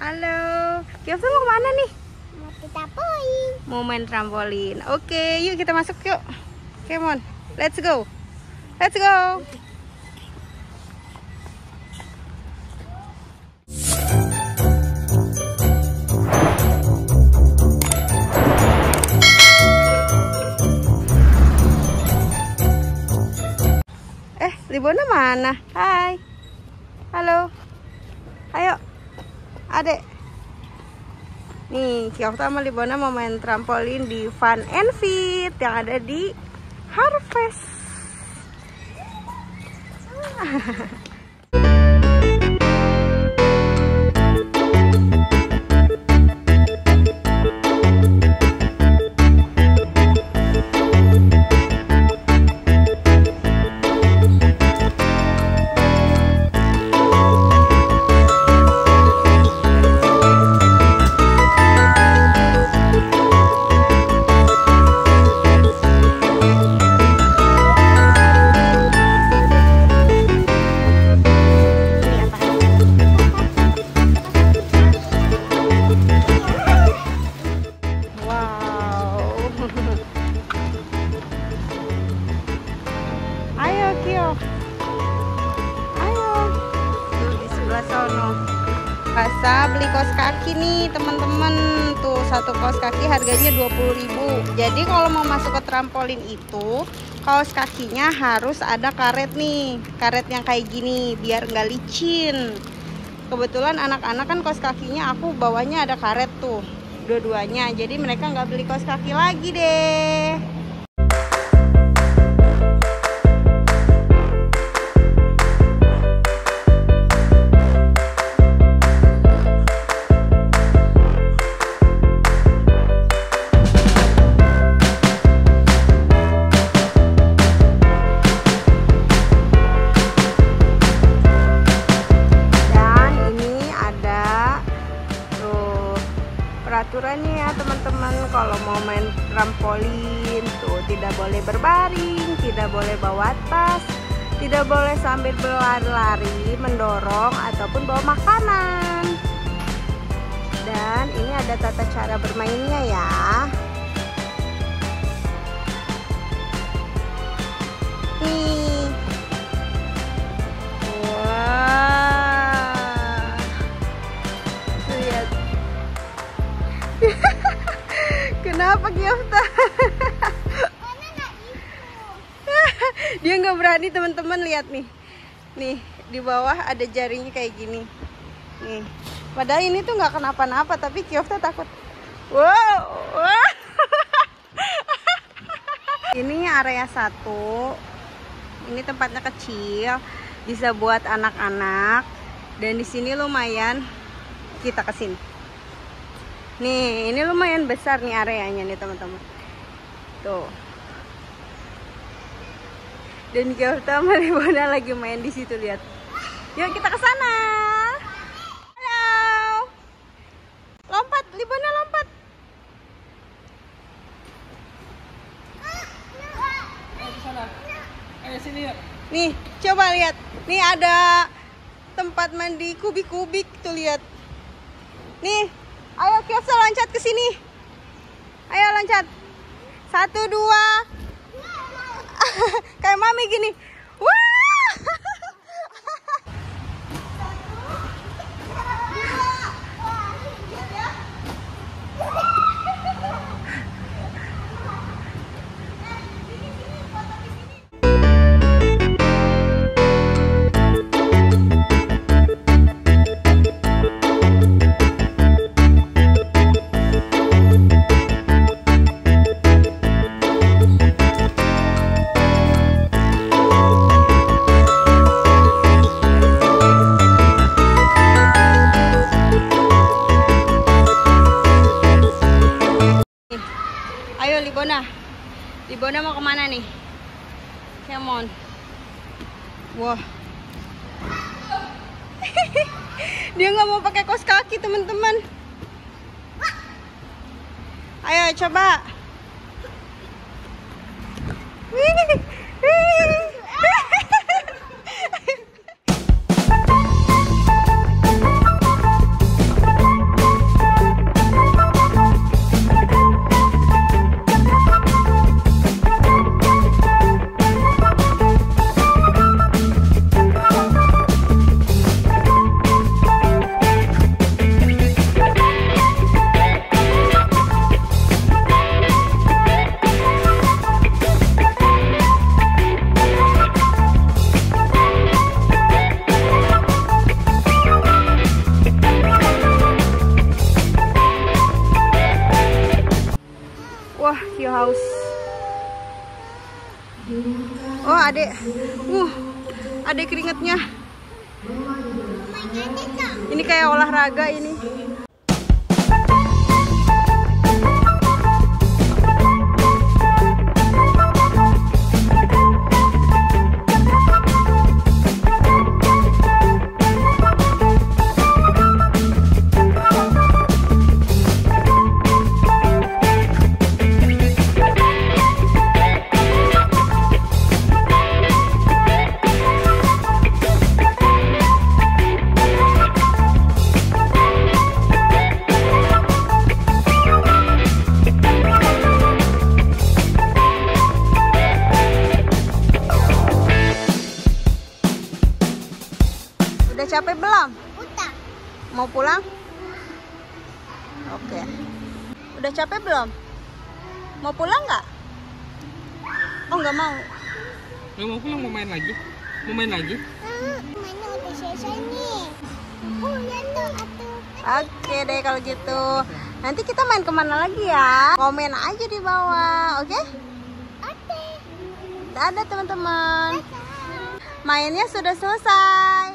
Halo. Kita mau ke mana nih? Mau kita poin. Mau main trampolin. Oke, yuk kita masuk yuk. Come on, let's go. Let's go. Eh, Libona mana? Hai. Halo. Ayo. Adek. Nih, Kyokta sama Libona mau main trampolin di Fun and Fit yang ada di Harvest. Kasa beli kaos kaki nih teman-teman. Tuh satu kaos kaki harganya 20.000. Jadi kalau mau masuk ke trampolin itu kaos kakinya harus ada karet nih. Karet yang kayak gini biar nggak licin. Kebetulan anak-anak kan kaos kakinya aku bawanya ada karet tuh dua-duanya jadi mereka nggak beli kaos kaki lagi deh peraturannya ya teman-teman. Kalau mau main trampolin tuh tidak boleh berbaring tidak boleh bawa tas tidak boleh sambil berlari-lari mendorong ataupun bawa makanan. Dan ini ada tata cara bermainnya ya Kenapa Giofta? Dia nggak berani teman-teman lihat nih. Nih di bawah ada jaringnya kayak gini. Nih. Padahal ini tuh nggak kenapa-napa tapi Giofta takut. Wow. wow. ini area satu. Ini tempatnya kecil, bisa buat anak-anak. Dan di sini lumayan kita ke sini. Nih, ini lumayan besar nih areanya nih teman-teman. Tuh. Dan Giorta sama Libona lagi main di situ lihat. Yuk kita ke sana. Halo. Lompat, lompat. Nih, coba lihat. Nih ada tempat mandi kubik-kubik tuh lihat. Nih, ayo Kyofsa loncat ke sini. Ayo loncat. Satu dua. Kayak mami gini. Ke mana nih? Come on. Wah. Dia nggak mau pakai kos kaki teman-teman. Ayo coba. Haus. Oh, adek. Uh, adek keringetnya. Ini kayak olahraga ini. Capek belum? Udah. Mau pulang? Oke. Udah capek belum? Mau pulang nggak? Oh nggak mau. Nggak mau pulang mau main lagi? Mau main lagi? Ah, mana udah selesai nih. Oh, ya tuh atuh. Oke deh kalau gitu. Nanti kita main ke mana lagi ya? Komen aja di bawah, oke? Oke. Dadah teman-teman. Mainnya sudah selesai.